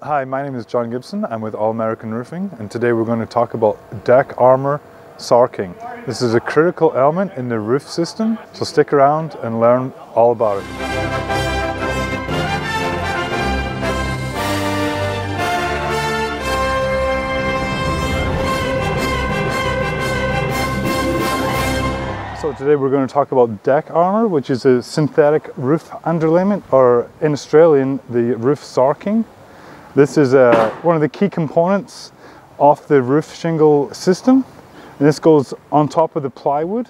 Hi, my name is John Gibson. I'm with All American Roofing, and today we're going to talk about deck armor sarking. This is a critical element in the roof system, so stick around and learn all about it. So today we're going to talk about deck armor, which is a synthetic roof underlayment, or in Australian, the roof sarking. This is uh, one of the key components of the roof shingle system. And this goes on top of the plywood.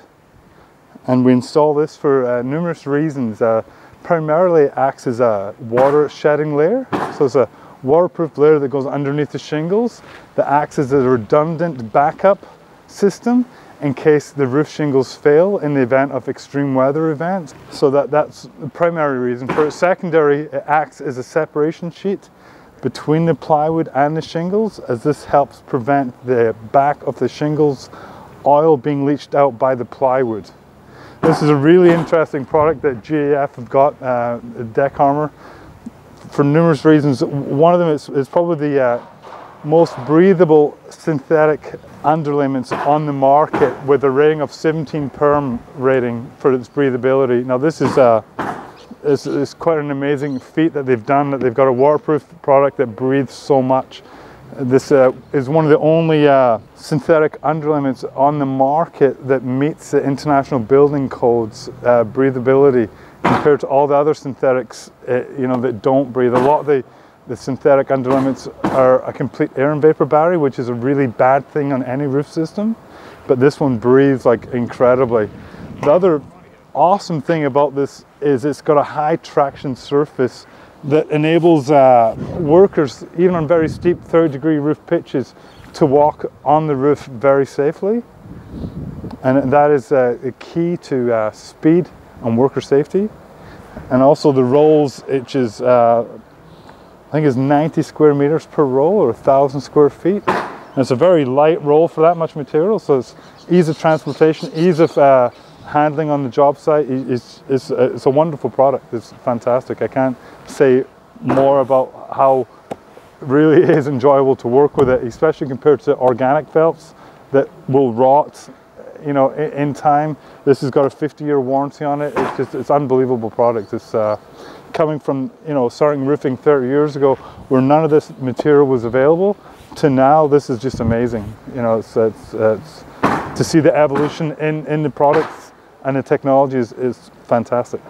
And we install this for uh, numerous reasons. Uh, primarily it acts as a water shedding layer. So it's a waterproof layer that goes underneath the shingles that acts as a redundant backup system in case the roof shingles fail in the event of extreme weather events. So that, that's the primary reason. For secondary, it acts as a separation sheet between the plywood and the shingles as this helps prevent the back of the shingles oil being leached out by the plywood. This is a really interesting product that GAF have got, uh, deck armor, for numerous reasons. One of them is, is probably the uh, most breathable synthetic underlayments on the market with a rating of 17 perm rating for its breathability. Now this is uh, it's, it's quite an amazing feat that they've done, that they've got a waterproof product that breathes so much. This uh, is one of the only uh, synthetic underlayments on the market that meets the International Building Code's uh, breathability compared to all the other synthetics uh, you know, that don't breathe. A lot of the, the synthetic underlayments are a complete air and vapor barrier, which is a really bad thing on any roof system, but this one breathes like incredibly. The other awesome thing about this is it's got a high traction surface that enables uh, workers, even on very steep third degree roof pitches, to walk on the roof very safely. And that is uh, a key to uh, speed and worker safety. And also the rolls, which is, uh, I think is 90 square meters per roll or 1,000 square feet. And it's a very light roll for that much material, so it's ease of transportation, ease of uh, handling on the job site is, is, uh, it's a wonderful product. It's fantastic. I can't say more about how really is enjoyable to work with it, especially compared to organic felts that will rot you know, in, in time. This has got a 50 year warranty on it. It's just, it's unbelievable product. It's uh, coming from, you know, starting roofing 30 years ago where none of this material was available to now, this is just amazing. You know, it's, it's, it's to see the evolution in, in the products and the technology is, is fantastic.